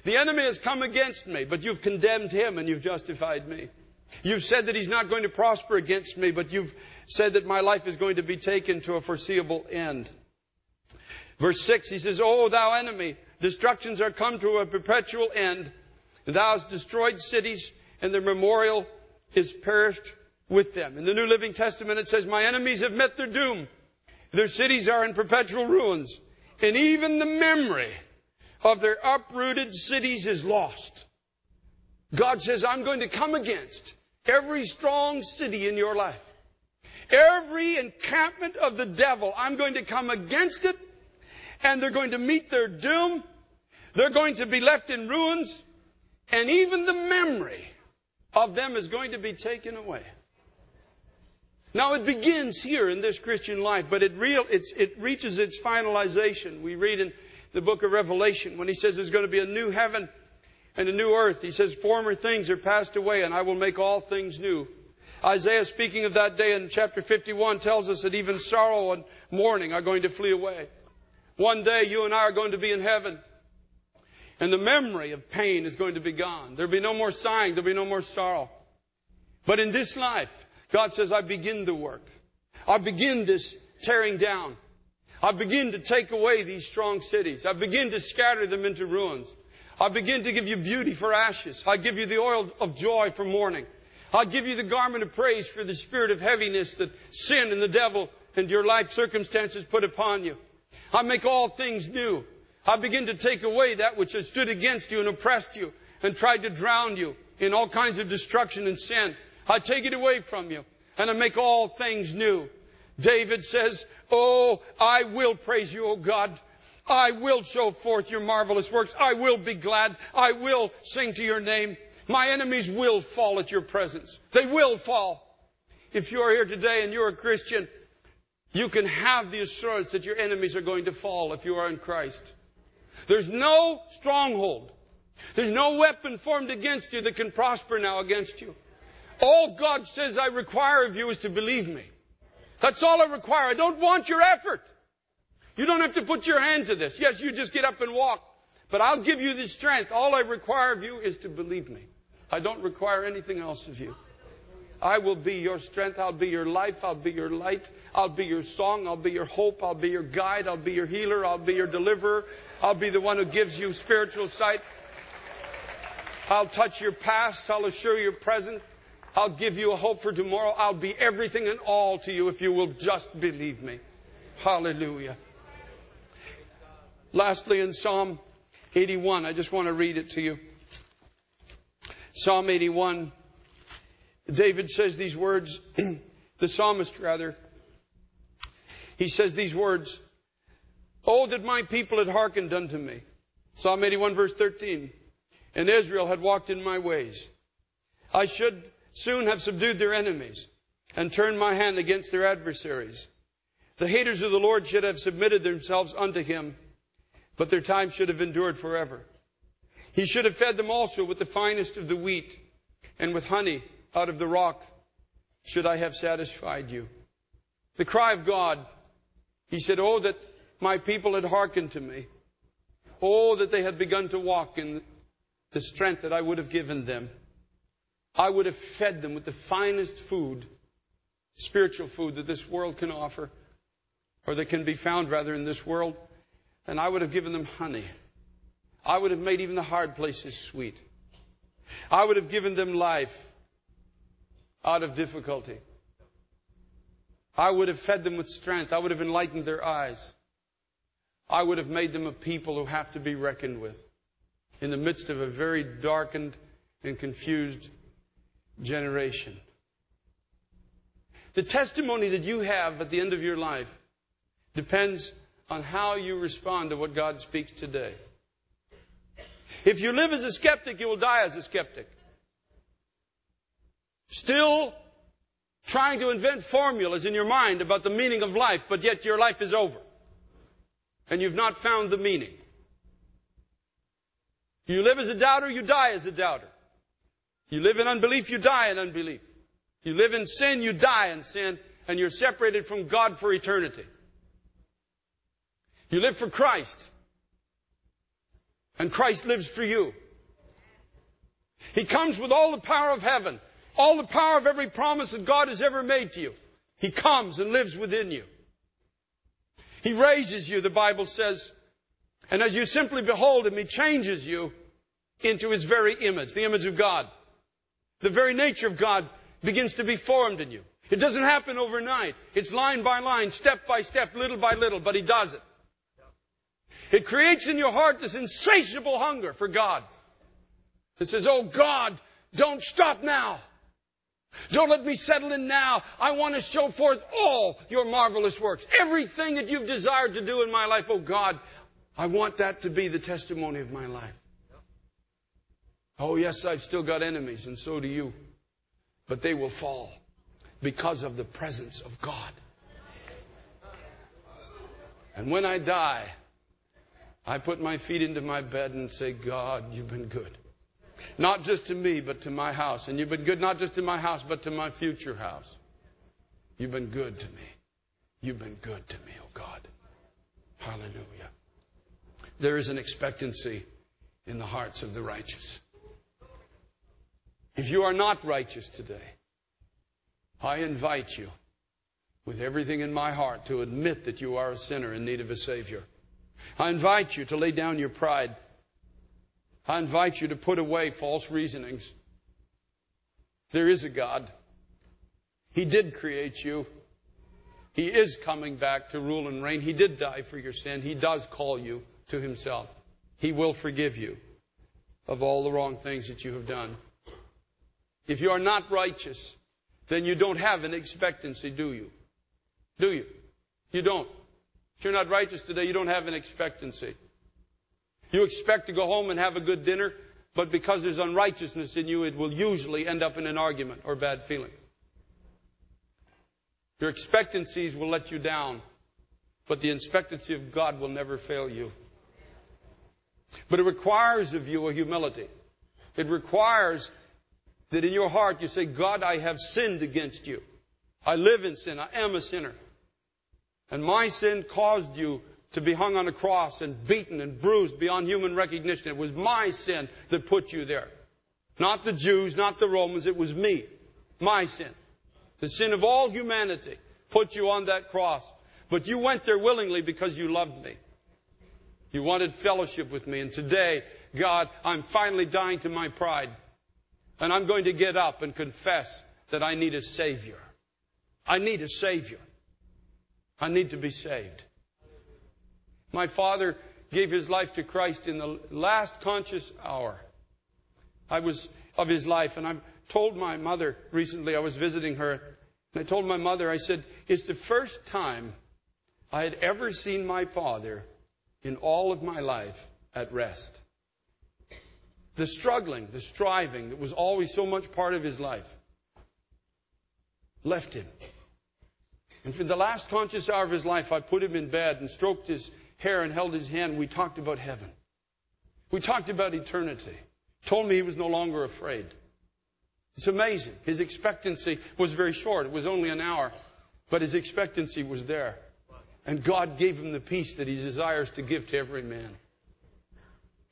The enemy has come against me, but you've condemned him and you've justified me. You've said that he's not going to prosper against me, but you've said that my life is going to be taken to a foreseeable end. Verse 6, he says, O thou enemy, destructions are come to a perpetual end. Thou hast destroyed cities, and their memorial is perished with them. In the New Living Testament it says, My enemies have met their doom. Their cities are in perpetual ruins. And even the memory of their uprooted cities is lost. God says, I'm going to come against every strong city in your life. Every encampment of the devil, I'm going to come against it, and they're going to meet their doom. They're going to be left in ruins. And even the memory of them is going to be taken away. Now it begins here in this Christian life, but it real, it reaches its finalization. We read in the book of Revelation when he says there's going to be a new heaven and a new earth. He says, former things are passed away and I will make all things new. Isaiah speaking of that day in chapter 51 tells us that even sorrow and mourning are going to flee away. One day you and I are going to be in heaven. And the memory of pain is going to be gone. There'll be no more sighing. There'll be no more sorrow. But in this life, God says, I begin the work. I begin this tearing down. I begin to take away these strong cities. I begin to scatter them into ruins. I begin to give you beauty for ashes. I give you the oil of joy for mourning. I give you the garment of praise for the spirit of heaviness that sin and the devil and your life circumstances put upon you. I make all things new. I begin to take away that which has stood against you and oppressed you and tried to drown you in all kinds of destruction and sin. I take it away from you and I make all things new. David says, Oh, I will praise you, O God. I will show forth your marvelous works. I will be glad. I will sing to your name. My enemies will fall at your presence. They will fall. If you are here today and you're a Christian, you can have the assurance that your enemies are going to fall if you are in Christ. There's no stronghold. There's no weapon formed against you that can prosper now against you. All God says I require of you is to believe me. That's all I require. I don't want your effort. You don't have to put your hand to this. Yes, you just get up and walk. But I'll give you the strength. All I require of you is to believe me. I don't require anything else of you. I will be your strength. I'll be your life. I'll be your light. I'll be your song. I'll be your hope. I'll be your guide. I'll be your healer. I'll be your deliverer. I'll be the one who gives you spiritual sight. I'll touch your past. I'll assure your present. I'll give you a hope for tomorrow. I'll be everything and all to you if you will just believe me. Hallelujah. Lastly, in Psalm 81, I just want to read it to you. Psalm 81, David says these words, the psalmist rather, he says these words, Oh, that my people had hearkened unto me. Psalm 81 verse 13. And Israel had walked in my ways. I should soon have subdued their enemies and turned my hand against their adversaries. The haters of the Lord should have submitted themselves unto him, but their time should have endured forever. He should have fed them also with the finest of the wheat and with honey out of the rock should I have satisfied you. The cry of God, he said, Oh, that my people had hearkened to me. Oh, that they had begun to walk in the strength that I would have given them. I would have fed them with the finest food, spiritual food that this world can offer, or that can be found rather in this world. And I would have given them honey. I would have made even the hard places sweet. I would have given them life out of difficulty. I would have fed them with strength. I would have enlightened their eyes. I would have made them a people who have to be reckoned with in the midst of a very darkened and confused generation. The testimony that you have at the end of your life depends on how you respond to what God speaks today. If you live as a skeptic, you will die as a skeptic. Still trying to invent formulas in your mind about the meaning of life, but yet your life is over. And you've not found the meaning. You live as a doubter, you die as a doubter. You live in unbelief, you die in unbelief. You live in sin, you die in sin, and you're separated from God for eternity. You live for Christ, and Christ lives for you. He comes with all the power of heaven, all the power of every promise that God has ever made to you. He comes and lives within you. He raises you, the Bible says, and as you simply behold Him, He changes you into His very image, the image of God. The very nature of God begins to be formed in you. It doesn't happen overnight. It's line by line, step by step, little by little, but He does it. It creates in your heart this insatiable hunger for God. It says, Oh God, don't stop now. Don't let me settle in now. I want to show forth all your marvelous works. Everything that you've desired to do in my life, oh God, I want that to be the testimony of my life. Oh yes, I've still got enemies, and so do you. But they will fall because of the presence of God. And when I die, I put my feet into my bed and say, God, you've been good. Not just to me, but to my house. And you've been good not just to my house, but to my future house. You've been good to me. You've been good to me, oh God. Hallelujah. There is an expectancy in the hearts of the righteous. If you are not righteous today, I invite you with everything in my heart to admit that you are a sinner in need of a Savior. I invite you to lay down your pride I invite you to put away false reasonings. There is a God. He did create you. He is coming back to rule and reign. He did die for your sin. He does call you to Himself. He will forgive you of all the wrong things that you have done. If you are not righteous, then you don't have an expectancy, do you? Do you? You don't. If you're not righteous today, you don't have an expectancy. You expect to go home and have a good dinner, but because there's unrighteousness in you, it will usually end up in an argument or bad feelings. Your expectancies will let you down, but the expectancy of God will never fail you. But it requires of you a humility. It requires that in your heart you say, God, I have sinned against you. I live in sin. I am a sinner. And my sin caused you to be hung on a cross and beaten and bruised beyond human recognition. It was my sin that put you there. Not the Jews, not the Romans, it was me. My sin. The sin of all humanity put you on that cross. But you went there willingly because you loved me. You wanted fellowship with me. And today, God, I'm finally dying to my pride. And I'm going to get up and confess that I need a Savior. I need a Savior. I need to be saved. My father gave his life to Christ in the last conscious hour. I was of his life, and I told my mother recently, I was visiting her, and I told my mother, I said, it's the first time I had ever seen my father in all of my life at rest. The struggling, the striving that was always so much part of his life left him. And for the last conscious hour of his life, I put him in bed and stroked his hair and held his hand. We talked about heaven. We talked about eternity. Told me he was no longer afraid. It's amazing. His expectancy was very short. It was only an hour. But his expectancy was there. And God gave him the peace that he desires to give to every man.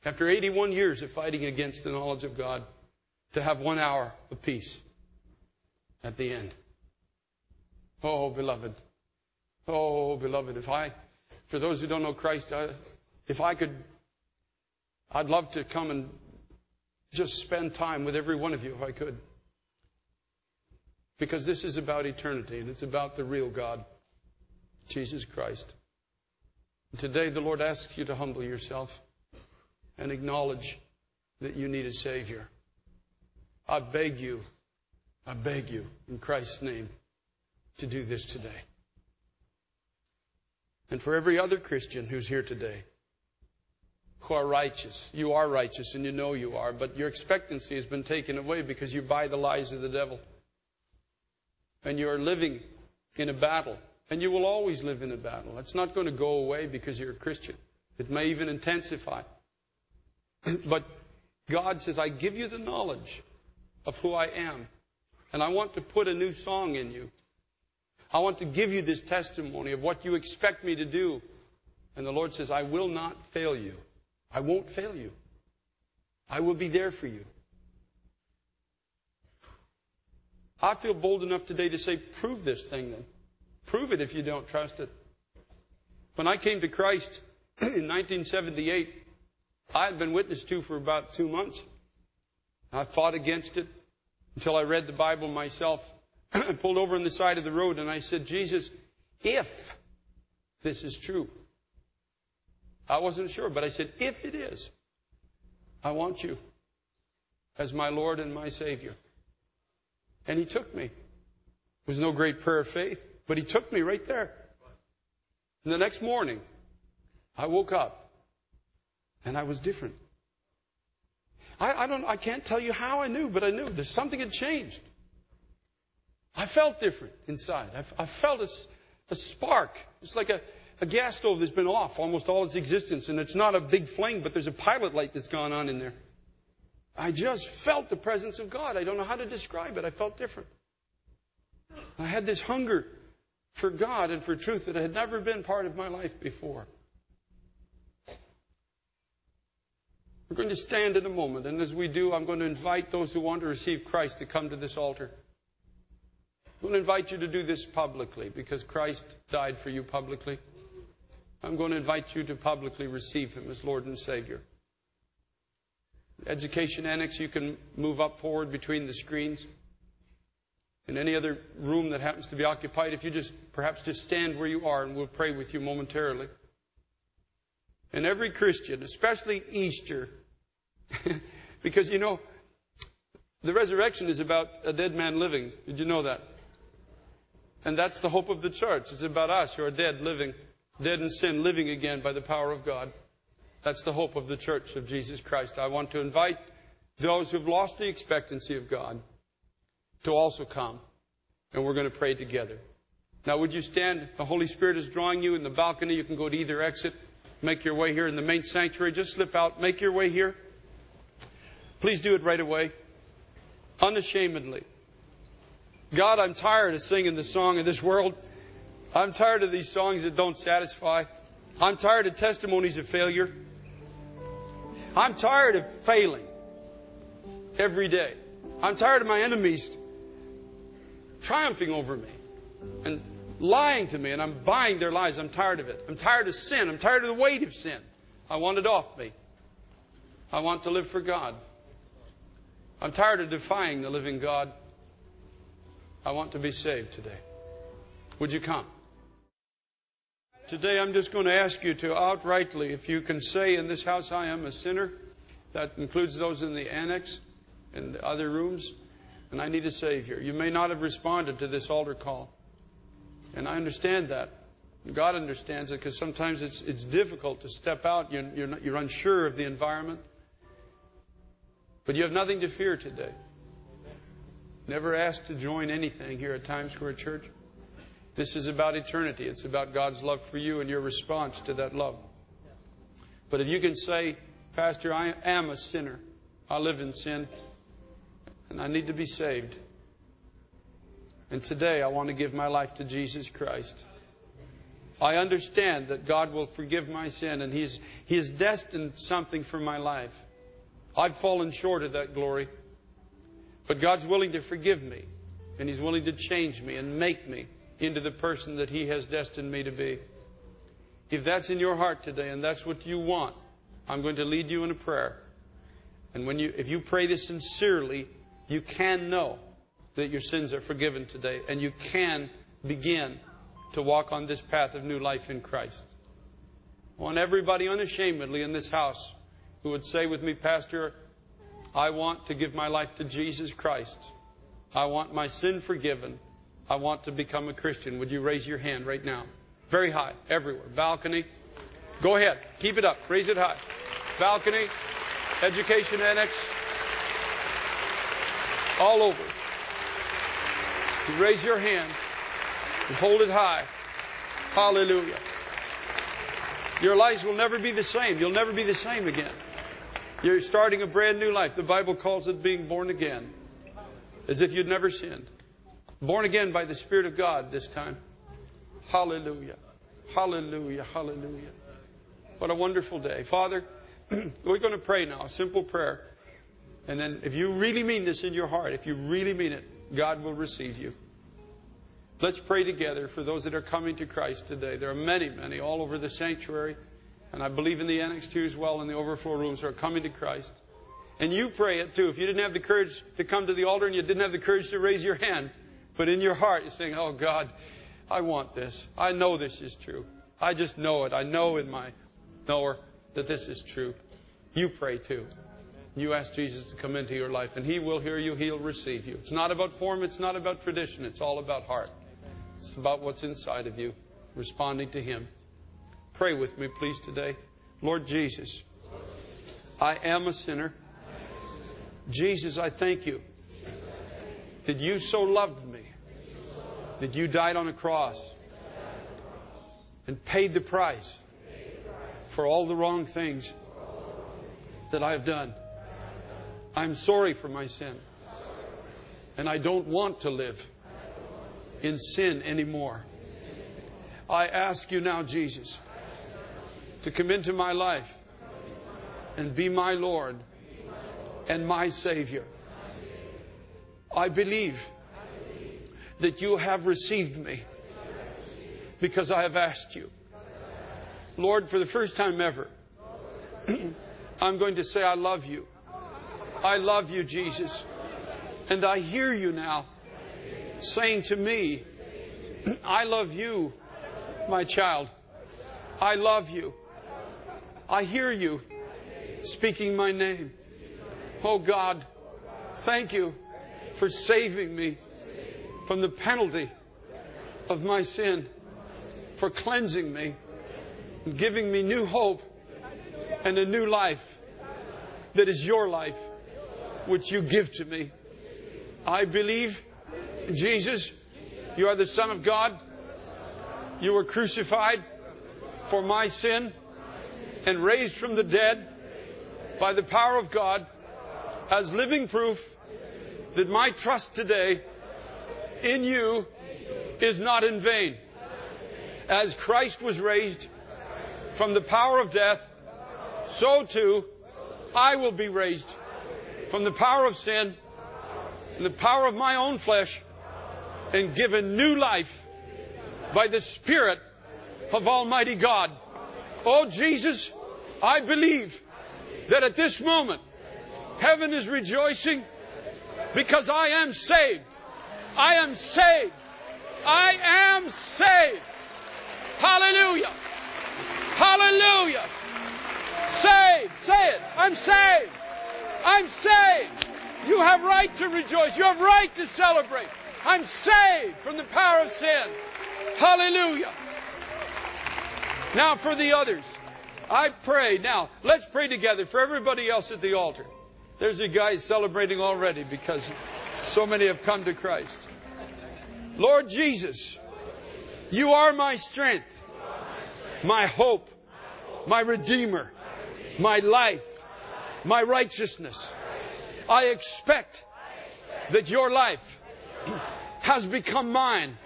After 81 years of fighting against the knowledge of God, to have one hour of peace at the end. Oh, beloved. Oh, beloved. If I, for those who don't know Christ, I, if I could, I'd love to come and just spend time with every one of you if I could. Because this is about eternity and it's about the real God, Jesus Christ. And today the Lord asks you to humble yourself and acknowledge that you need a Savior. I beg you, I beg you, in Christ's name, to do this today. And for every other Christian who's here today, who are righteous, you are righteous and you know you are, but your expectancy has been taken away because you buy the lies of the devil and you're living in a battle. And you will always live in a battle. It's not going to go away because you're a Christian. It may even intensify. but God says, I give you the knowledge of who I am. And I want to put a new song in you. I want to give you this testimony of what you expect me to do. And the Lord says, I will not fail you. I won't fail you. I will be there for you. I feel bold enough today to say, prove this thing then. Prove it if you don't trust it. When I came to Christ in 1978, I had been witness to for about two months. I fought against it until I read the Bible myself. I pulled over on the side of the road and I said, Jesus, if this is true, I wasn't sure, but I said, if it is, I want you as my Lord and my Savior. And he took me. It was no great prayer of faith, but he took me right there. And the next morning, I woke up and I was different. I, I don't, I can't tell you how I knew, but I knew there's something had changed. I felt different inside. I, I felt a, a spark. It's like a, a gas stove that's been off almost all its existence, and it's not a big flame, but there's a pilot light that's gone on in there. I just felt the presence of God. I don't know how to describe it. I felt different. I had this hunger for God and for truth that had never been part of my life before. We're going to stand in a moment, and as we do, I'm going to invite those who want to receive Christ to come to this altar. I'm going to invite you to do this publicly because Christ died for you publicly. I'm going to invite you to publicly receive Him as Lord and Savior. Education Annex, you can move up forward between the screens. In any other room that happens to be occupied, if you just perhaps just stand where you are and we'll pray with you momentarily. And every Christian, especially Easter, because you know, the resurrection is about a dead man living. Did you know that? And that's the hope of the church. It's about us who are dead, living, dead in sin, living again by the power of God. That's the hope of the church of Jesus Christ. I want to invite those who've lost the expectancy of God to also come, and we're going to pray together. Now, would you stand? The Holy Spirit is drawing you in the balcony. You can go to either exit. Make your way here in the main sanctuary. Just slip out. Make your way here. Please do it right away. Unashamedly. God, I'm tired of singing the song of this world. I'm tired of these songs that don't satisfy. I'm tired of testimonies of failure. I'm tired of failing every day. I'm tired of my enemies triumphing over me and lying to me, and I'm buying their lies. I'm tired of it. I'm tired of sin. I'm tired of the weight of sin. I want it off me. I want to live for God. I'm tired of defying the living God. I want to be saved today. Would you come? Today I'm just going to ask you to outrightly, if you can say in this house, I am a sinner. That includes those in the annex and the other rooms. And I need a Savior. You may not have responded to this altar call. And I understand that. God understands it because sometimes it's, it's difficult to step out. You're, you're, not, you're unsure of the environment. But you have nothing to fear today. Never asked to join anything here at Times Square Church. This is about eternity. It's about God's love for you and your response to that love. But if you can say, Pastor, I am a sinner. I live in sin. And I need to be saved. And today I want to give my life to Jesus Christ. I understand that God will forgive my sin and He's, He has destined something for my life. I've fallen short of that glory. But God's willing to forgive me, and He's willing to change me and make me into the person that He has destined me to be. If that's in your heart today and that's what you want, I'm going to lead you in a prayer. And when you, if you pray this sincerely, you can know that your sins are forgiven today, and you can begin to walk on this path of new life in Christ. I want everybody unashamedly in this house who would say with me, Pastor, I want to give my life to Jesus Christ. I want my sin forgiven. I want to become a Christian. Would you raise your hand right now? Very high, everywhere. Balcony. Go ahead. Keep it up. Raise it high. Balcony. Education Annex. All over. You raise your hand and hold it high. Hallelujah. Your lives will never be the same. You'll never be the same again. You're starting a brand new life. The Bible calls it being born again, as if you'd never sinned. Born again by the Spirit of God this time. Hallelujah. Hallelujah. Hallelujah. What a wonderful day. Father, we're going to pray now, a simple prayer. And then if you really mean this in your heart, if you really mean it, God will receive you. Let's pray together for those that are coming to Christ today. There are many, many all over the sanctuary. And I believe in the Annex 2 as well, in the overflow rooms are coming to Christ. And you pray it too. If you didn't have the courage to come to the altar and you didn't have the courage to raise your hand, but in your heart you're saying, Oh God, I want this. I know this is true. I just know it. I know in my knower that this is true. You pray too. You ask Jesus to come into your life, and He will hear you. He'll receive you. It's not about form. It's not about tradition. It's all about heart. It's about what's inside of you, responding to Him. Pray with me, please, today. Lord Jesus, I am a sinner. Jesus, I thank you that you so loved me, that you died on a cross and paid the price for all the wrong things that I have done. I'm sorry for my sin. And I don't want to live in sin anymore. I ask you now, Jesus, to come into my life and be my Lord and my Savior. I believe that you have received me because I have asked you. Lord, for the first time ever, I'm going to say, I love you. I love you, Jesus. And I hear you now saying to me, I love you, my child. I love you. I hear you speaking my name. Oh God, thank you for saving me from the penalty of my sin, for cleansing me, and giving me new hope and a new life that is your life, which you give to me. I believe, Jesus, you are the Son of God. You were crucified for my sin and raised from the dead by the power of God as living proof that my trust today in you is not in vain. As Christ was raised from the power of death, so too I will be raised from the power of sin and the power of my own flesh and given new life by the Spirit of Almighty God. Oh, Jesus, I believe that at this moment, heaven is rejoicing because I am saved. I am saved. I am saved. Hallelujah. Hallelujah. Saved. Say it. I'm saved. I'm saved. You have right to rejoice. You have right to celebrate. I'm saved from the power of sin. Hallelujah. Now for the others. I pray. Now, let's pray together for everybody else at the altar. There's a guy celebrating already because so many have come to Christ. Lord Jesus, you are my strength, my hope, my Redeemer, my life, my righteousness. I expect that your life has become mine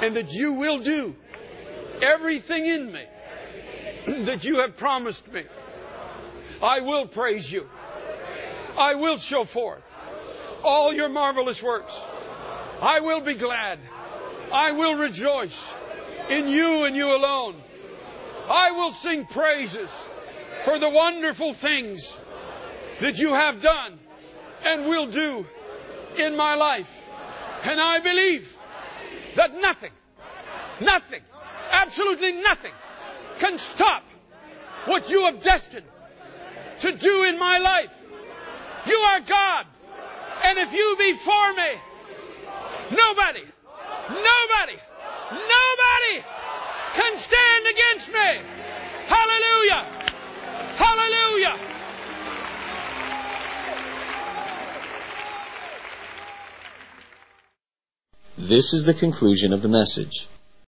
and that you will do everything in me that you have promised me. I will praise you. I will show forth all your marvelous works. I will be glad. I will rejoice in you and you alone. I will sing praises for the wonderful things that you have done and will do in my life. And I believe that nothing, nothing, absolutely nothing can stop what you have destined to do in my life. You are God. And if you be for me, nobody, nobody, nobody can stand against me. Hallelujah. Hallelujah. This is the conclusion of the message.